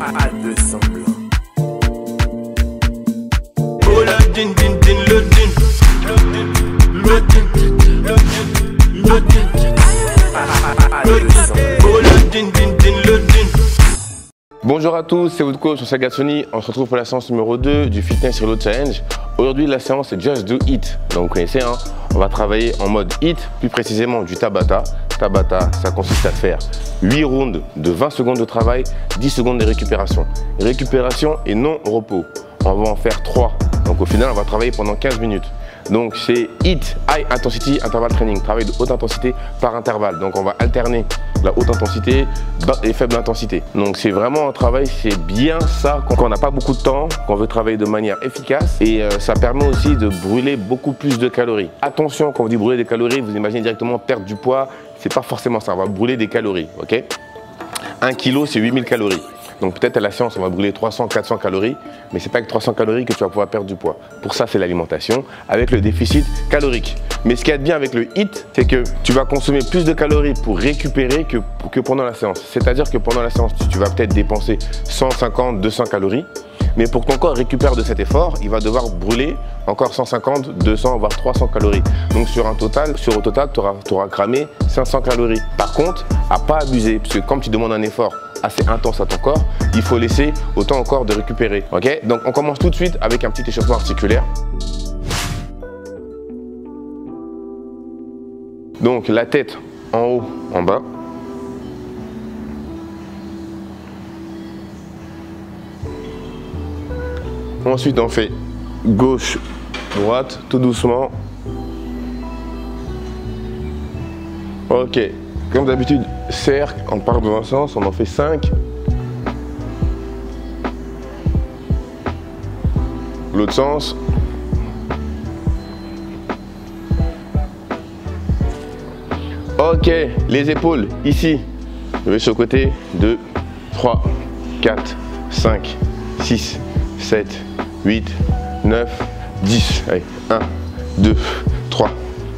à deux semblants. Oh la din din din le din Le din Le din Le din Le din À deux semblants. Oh la din din din le din Bonjour à tous, c'est votre coach Sagatsoni. On se retrouve pour la séance numéro 2 du Fitness Reload Challenge. Aujourd'hui, la séance c'est Just Do It. Donc vous connaissez, hein, on va travailler en mode HIT, plus précisément du Tabata. Tabata, ça consiste à faire 8 rounds de 20 secondes de travail, 10 secondes de récupération. Récupération et non repos. On va en faire 3. Donc au final, on va travailler pendant 15 minutes. Donc c'est HIT, High Intensity Interval Training, travail de haute intensité par intervalle. Donc on va alterner la haute intensité et faible intensité. Donc c'est vraiment un travail, c'est bien ça quand on n'a pas beaucoup de temps, qu'on veut travailler de manière efficace et euh, ça permet aussi de brûler beaucoup plus de calories. Attention, quand vous dites brûler des calories, vous imaginez directement perdre du poids, c'est pas forcément ça, on va brûler des calories, ok? 1 kg c'est 8000 calories. Donc peut-être à la séance, on va brûler 300, 400 calories, mais c'est pas avec 300 calories que tu vas pouvoir perdre du poids. Pour ça, c'est l'alimentation avec le déficit calorique. Mais ce qui est bien avec le HIT, c'est que tu vas consommer plus de calories pour récupérer que, que pendant la séance. C'est-à-dire que pendant la séance, tu, vas peut-être dépenser 150, 200 calories, mais pour que ton corps récupère de cet effort, il va devoir brûler encore 150, 200, voire 300 calories. Donc sur un total, sur au total, tu auras, cramé 500 calories. Par contre, à pas abuser, parce que comme tu demandes un effort assez intense à ton corps, il faut laisser autant encore de récupérer. Donc on commence tout de suite avec un petit échauffement articulaire. Donc la tête en haut, en bas. Ensuite on fait gauche, droite, tout doucement. Ok, comme d'habitude, cercle, on part dans un sens, on en fait 5. L'autre sens. Ok, les épaules, ici. Je vais sur le côté. 2, 3, 4, 5, 6, 7, 8, 9, 10. Allez, 1, 2, 3,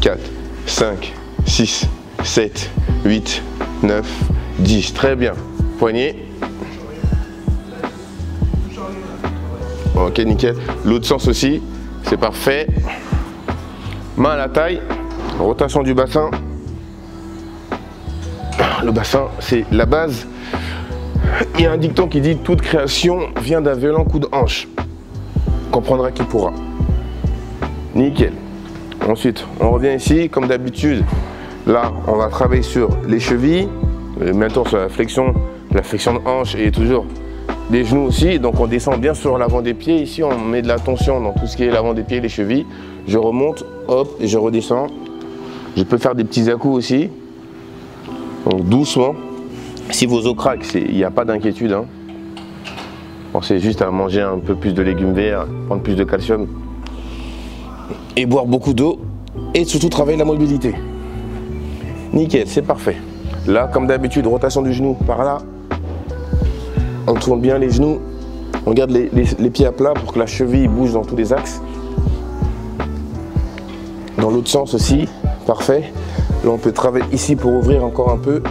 4, 5, 6, 7, 8, 9, 10. Très bien. Poignet. Ok, nickel. L'autre sens aussi. C'est parfait. Main à la taille. Rotation du bassin. Le bassin, c'est la base. Il y a un dicton qui dit toute création vient d'un violent coup de hanche. Comprendra qui pourra. Nickel. Ensuite, on revient ici, comme d'habitude. Là, on va travailler sur les chevilles, et maintenant sur la flexion, la flexion de hanche et toujours des genoux aussi. Donc on descend bien sur l'avant des pieds. Ici, on met de la tension dans tout ce qui est l'avant des pieds, les chevilles. Je remonte, hop, et je redescends. Je peux faire des petits à-coups aussi. Donc doucement. Si vos os craquent, il n'y a pas d'inquiétude. Hein. Pensez juste à manger un peu plus de légumes verts, prendre plus de calcium et boire beaucoup d'eau et surtout travailler la mobilité. Nickel, c'est parfait. Là, comme d'habitude, rotation du genou par là. On tourne bien les genoux. On garde les, les- les pieds à plat pour que la cheville bouge dans tous les axes. Dans l'autre sens aussi, parfait. Là, on peut travailler ici pour ouvrir encore un peu.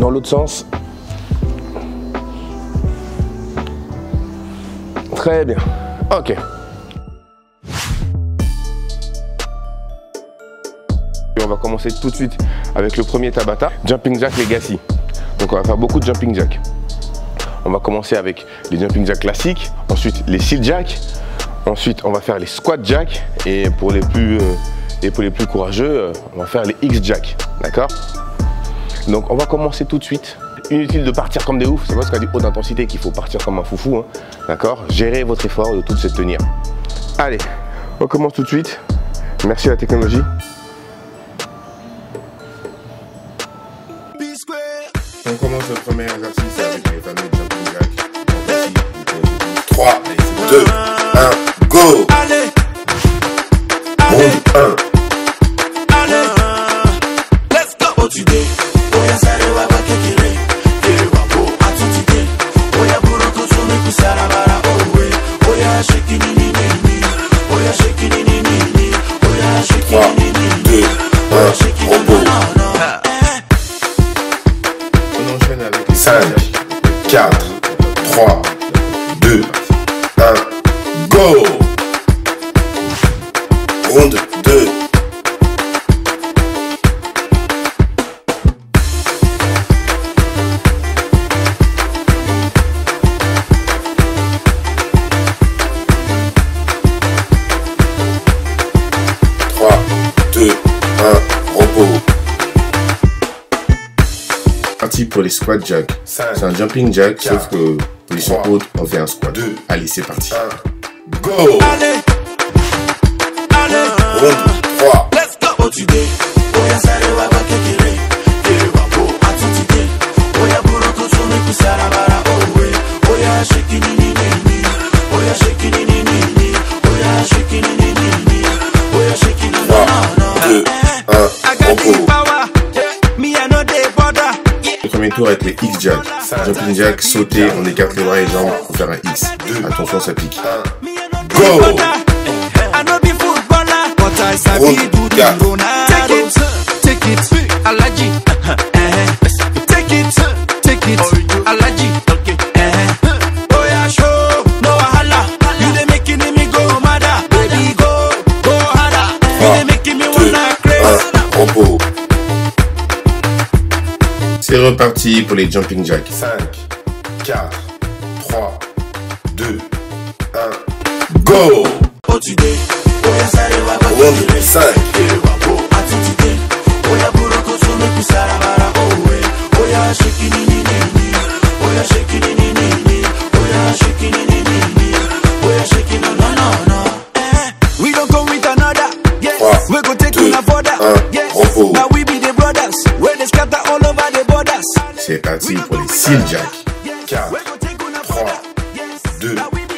Dans l'autre sens. Très bien. Ok. Et on va commencer tout de suite avec le premier Tabata, Jumping Jack Legacy. Donc on va faire beaucoup de Jumping Jack. On va commencer avec les Jumping Jack classiques, ensuite les Seal Jack, ensuite on va faire les Squat Jack et pour les plus, euh, et pour les plus courageux, euh, on va faire les X Jack. D'accord? Donc on va commencer tout de suite. Inutile de partir comme des oufs, c'est parce qu'il y a du haute intensité qu'il faut partir comme un foufou. hein. D'accord? Gérez votre effort de toute cette tenir. Allez, on commence tout de suite. Merci à la technologie. On commence le premier exercice avec les fameux jumping jacks. 3, 2, 1, go Allez Jack. C'est un jumping jack, sauf que position haute, on fait un squat. Allez, c'est parti. Go Allez, 3. let's go. X-Jack. Jumping jack, sauter, on écarte les bras et les jambes pour faire un X. Attention, ça pique. Go. Take it, take it, C'est reparti pour les jumping jack. 5, 4, 3, 2, 1, go Otude, oya sare wa ba Ronde kekere. 5.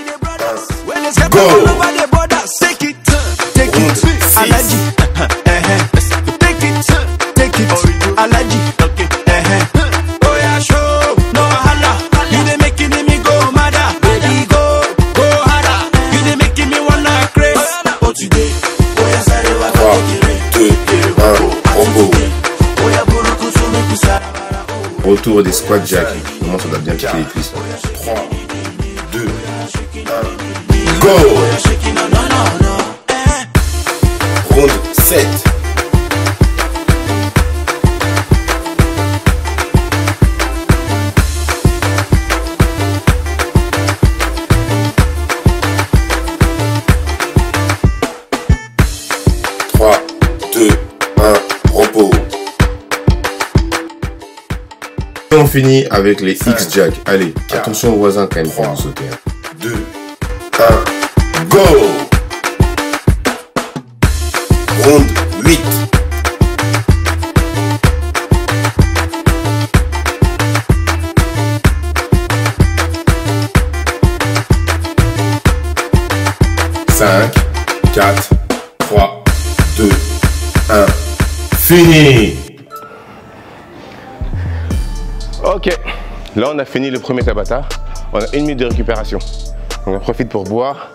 The brothers. un, Where they scatter go. Retour des squat jack. Comment ça doit bien piquer les cuisses. 3, 2, 1, go finit avec les X-Jack. Allez, attention aux voisins quand même. Vous sauter. 2, 1, go. Ronde 8. Cinq, quatre, trois, deux, un. Fini Ok, là on a fini le premier Tabata. On a une minute de récupération. On en profite pour boire,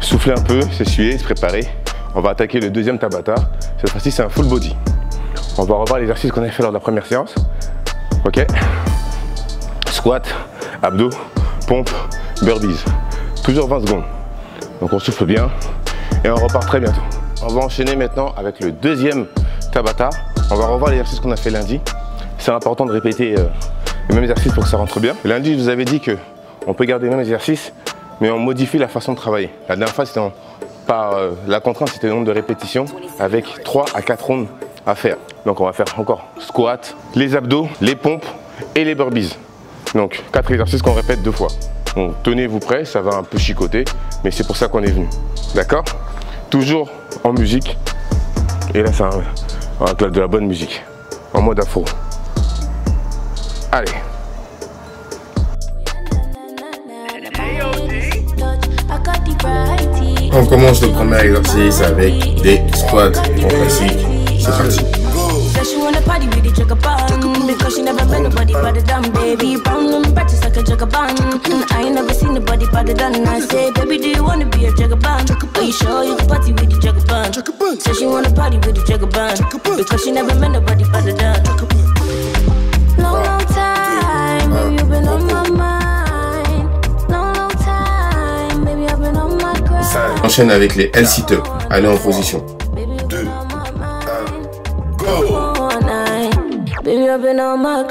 souffler un peu, s'essuyer, se préparer. On va attaquer le deuxième Tabata. Cette fois-ci, c'est un full body. On va revoir l'exercice qu'on a fait lors de la première séance. Ok Squat, abdos, pompe, burpees. Toujours 20 secondes. Donc on souffle bien et on repart très bientôt. On va enchaîner maintenant avec le deuxième Tabata. On va revoir l'exercice qu'on a fait lundi. C'est important de répéter euh, les mêmes exercices pour que ça rentre bien. Lundi, je vous avais dit que on peut garder les mêmes exercices, mais on modifie la façon de travailler. La dernière fois, c'était par euh, la contrainte, c'était le nombre de répétitions avec 3 à 4 rondes à faire. Donc on va faire encore squat, les abdos, les pompes et les burpees. Donc quatre exercices qu'on répète deux fois. Donc tenez-vous prêts, ça va un peu chicoter, mais c'est pour ça qu'on est venu. D'accord? Toujours en musique. Et là, c'est un, un de la bonne musique. En mode afro. Allez. On commence le premier exercice avec des squats en classique. C'est parti. Said she wanna party with the jigger bun Because she never met nobody better than enchaîne avec les l Sitter. Allez en position. I'm a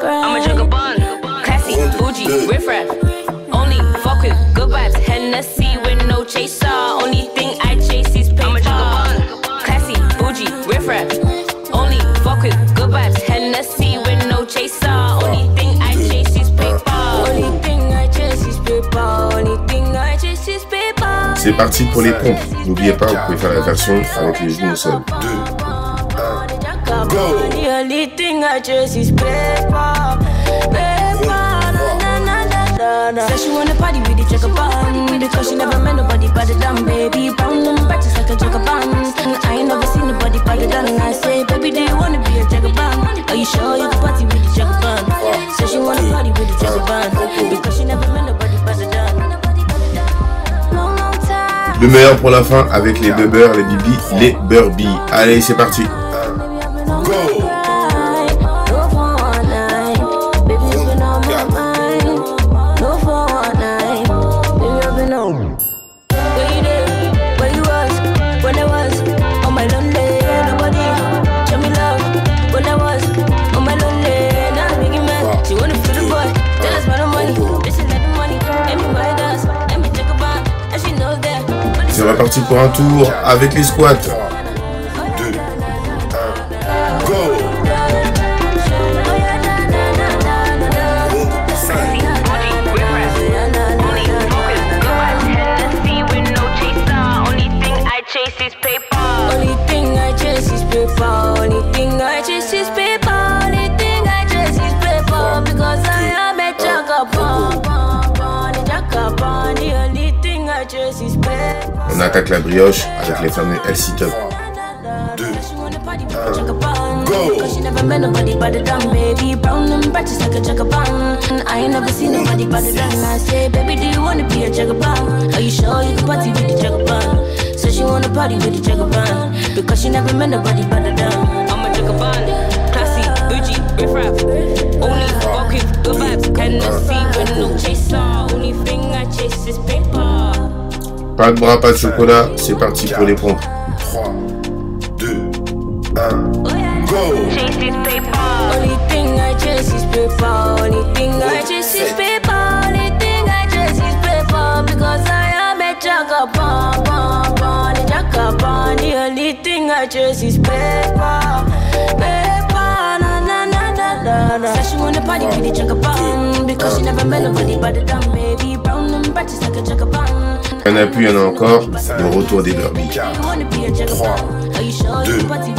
Only fuck with good vibes, parti pour les pompes. N'oubliez pas, vous pouvez faire la version avec les genoux au sol. 2, Go. The only thing I chase is paper. Paper. Na, na, na, na, na, na. Said she wanna party with the jugger band Because she never met nobody but the damn baby Brown them practice like a jugger band And I ain't never seen nobody but the damn I say, baby, do you wanna be a jugger band? Are you sure you can party with the Le meilleur pour la fin avec les bubbers, les bibi, les burbies. Allez, c'est parti. Reparti pour un tour avec les squats. Do you wanna be a jackapan? Are you sure you can party with the jackapan? Says she wanna party with the jackapan. Because she never met nobody but the damn. I'm a bun, classy, bougie, riff raff. Only fuck with good vibes, Hennessy with no chaser. Only thing I chase is paper. Pas de bras, pas de chocolat. C'est parti pour les pompes. 3, 2, 1, go Chase is paper. Only thing I chase is paper. Only thing I chase is paper. Only thing I chase is paper. Because I am a jackapan, pan, pan, a jackapan. The only thing I chase is paper. Paper, na na na na na na. Said she wanna party with the jackapan because she never met nobody but the damn baby. Brown and branches like a jackapan. Il y en a plus, il y en a encore. Le retour des burbies. You wanna be a jackapan? Are you sure you can party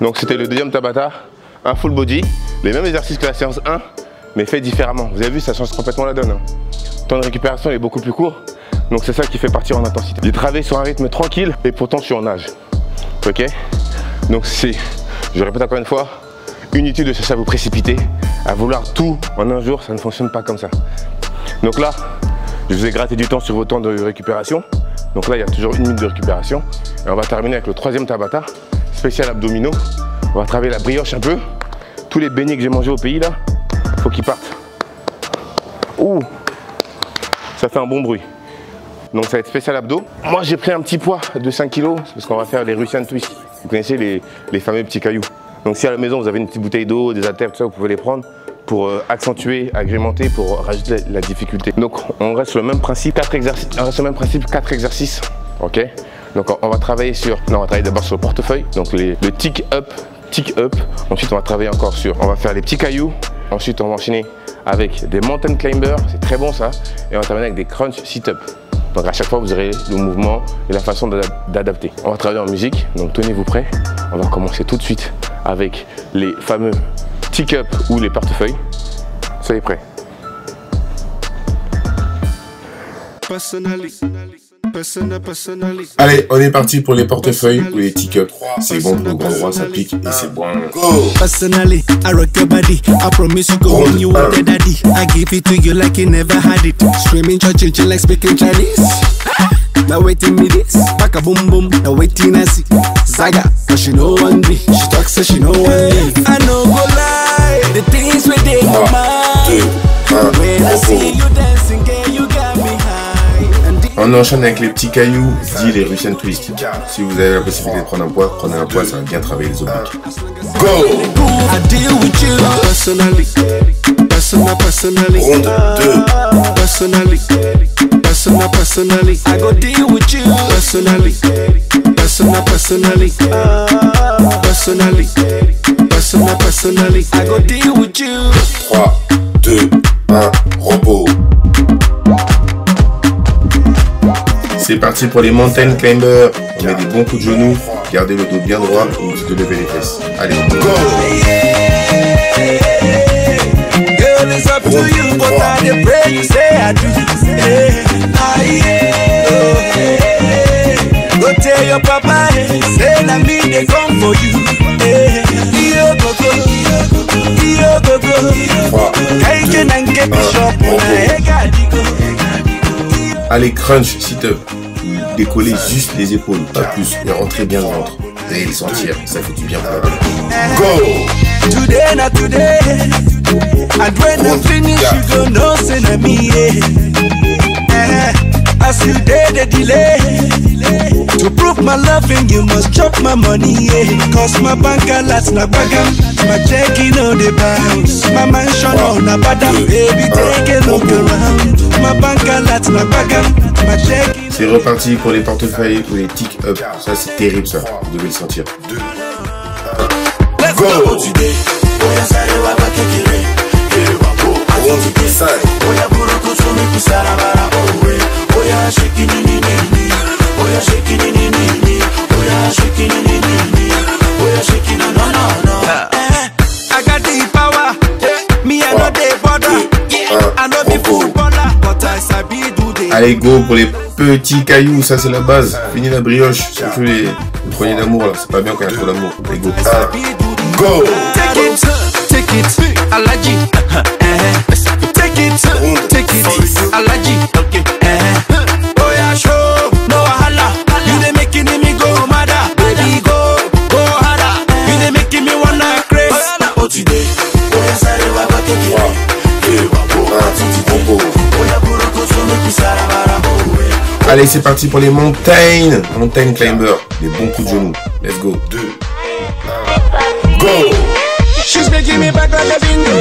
Donc c'était le deuxième Tabata, un full body, les mêmes exercices que la séance 1, mais fait différemment. Vous avez vu, ça change complètement la donne. hein. Le temps de récupération est beaucoup plus court, donc c'est ça qui fait partir en intensité. J'ai travaillé sur un rythme tranquille et pourtant je suis en nage. Ok? Donc c'est, je répète encore une fois, inutile de chercher à vous précipiter, à vouloir tout en un jour, ça ne fonctionne pas comme ça. Donc là, je vous ai gratté du temps sur vos temps de récupération. Donc là, il y a toujours une minute de récupération. Et on va terminer avec le troisième Tabata, spécial abdominaux. On va travailler la brioche un peu. Tous les beignets que j'ai mangés au pays là, faut qu'ils partent. Ouh, ça fait un bon bruit. Donc ça va être spécial abdos. Moi j'ai pris un petit poids de 5 kg parce qu'on va faire les Russian Twist. Vous connaissez les, fameux petits cailloux. Donc si à la maison vous avez une petite bouteille d'eau, des haltères, tout ça, vous pouvez les prendre pour euh, accentuer, agrémenter, pour rajouter la, difficulté. Donc on reste le même principe, 4 exercices. On reste le même principe, 4 exercices. Ok? Donc on- va travailler sur. Non, on va travailler d'abord sur le portefeuille. Donc les- le tick up, tick up. Ensuite on va travailler encore sur. On va faire les petits cailloux. Ensuite on va enchaîner avec des mountain climbers, c'est très bon ça. Et on va terminer avec des crunch sit-up. Donc à chaque fois, vous aurez le mouvement et la façon d'ada- d'adapter. On va travailler en musique, donc tenez-vous prêts. On va commencer tout de suite avec les fameux tick-up ou les portefeuilles. Soyez prêts. Allez, on est parti pour les portefeuilles ou les tickets. C'est bon pour le grand droit, ça pique et c'est bon. Go Personally, I rock your body. I promise you go home, you want the daddy. I give it to you like you never had it. Screaming, church, like speaking Chinese. Now waiting me this, back a boom boom. Now waiting I see Zaga, cause she know one me. She talks so she know one me. I know go lie, the things within your mind. When I see you dancing, girl, you got me high. And the- On enchaîne avec les petits cailloux, dit les Russian Twist. Si vous avez la possibilité de prendre un poids, prenez un poids, ça va bien travailler les obliques. Go I deal with you personally, personal, personally. Ronde 2. Personally, personal, personally. I go deal with you personally, personal, personally. Personally, personal, personally. I go deal with you. 3, 2, 1, repos. C'est parti pour les mountain climbers. On met des bons coups de genoux, gardez le dos bien droit et évitez de lever les fesses. Allez, go Allez, crunch, sit-up. Décollez juste les épaules, pas plus, et rentrez bien le ventre. Allez le sentir, ça fait du bien pour la. Go Today na today, and when I finish you go know me. Yeah. Eh, As you dey the delay, to prove my loving you must chop my money. Yeah. Cause my bank alert na bagam, my checking on the bounce, my mansion on a badam. Baby take a look around, C'est reparti pour les portefeuilles ou les tick-up. Ça, c'est terrible, ça. Vous devez le sentir. Let's go. I got the power. Me, I know Allez, go pour les petits cailloux. Ça, c'est la base. Fini la brioche. Surtout les, les poignées d'amour, là. C'est pas bien quand il y a trop d'amour. Allez, go. Go Take it, take it, allergy. Take it, take it, Allez, c'est parti pour les montagnes. Mountain climber. Des bons coups de genoux. Let's go. 2, 1, go. She's making me back like a bingo.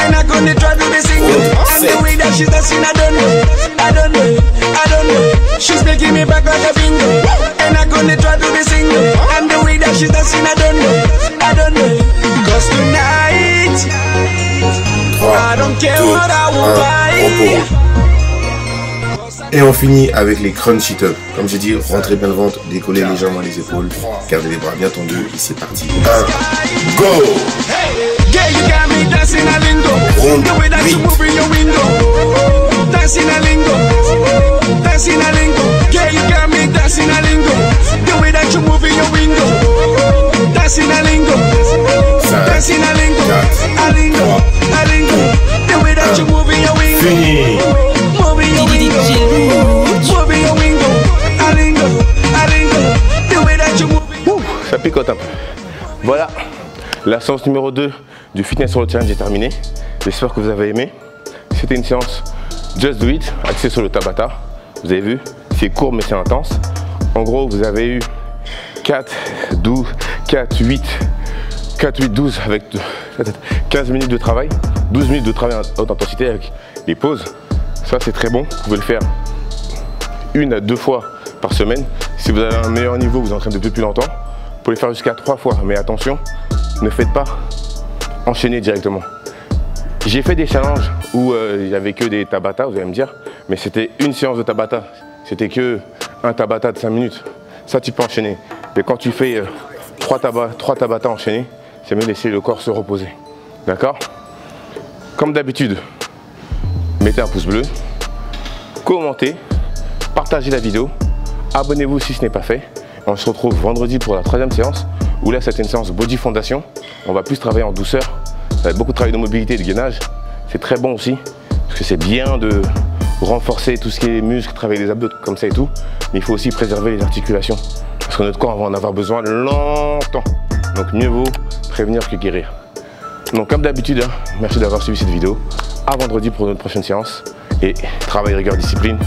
And I gonna try to be single And the way that she's dancing, I don't know. I don't know, I don't know. She's making me back like a bingo. And I gonna try to be single And the way that she's dancing, I don't know. I don't know. Cause tonight I don't care what I will buy. Et on finit avec les crunch it up. Comme j'ai dit, rentrez bien le ventre, décollez les jambes à les épaules, gardez les bras bien tendus et c'est parti. Go! Peu. Voilà, la séance numéro 2 du Fitness Road Challenge est terminée. J'espère que vous avez aimé. C'était une séance Just Do It, axée sur le Tabata. Vous avez vu, c'est court mais c'est intense. En gros, vous avez eu 4, 12, 4, 8, 4, 8, 12 avec 15 minutes de travail, 12 minutes de travail à haute intensité avec les pauses. Ça, c'est très bon. Vous pouvez le faire une à deux fois par semaine. Si vous avez un meilleur niveau, vous entraînez depuis plus longtemps, vous pouvez faire jusqu'à trois fois. Mais attention, ne faites pas enchaîner directement. J'ai fait des challenges où euh, il n'y avait que des tabata, vous allez me dire, mais c'était une séance de tabata. C'était que un tabata de 5 minutes. Ça, tu peux enchaîner. Mais quand tu fais euh, trois, taba- tabata enchaînés, c'est mieux laisser le corps se reposer. D'accord? Comme d'habitude, mettez un pouce bleu, commentez, partagez la vidéo abonnez-vous si ce n'est pas fait. On se retrouve vendredi pour la troisième séance, où là c'était une séance body fondation. On va plus travailler en douceur, ça va être beaucoup de travail de mobilité et de gainage. C'est très bon aussi, parce que c'est bien de renforcer tout ce qui est muscles, travailler les abdos comme ça et tout, mais il faut aussi préserver les articulations, parce que notre corps va en avoir besoin longtemps. Donc mieux vaut prévenir que guérir. Donc comme d'habitude, hein, merci d'avoir suivi cette vidéo. À vendredi pour notre prochaine séance. Et travail, rigueur, discipline.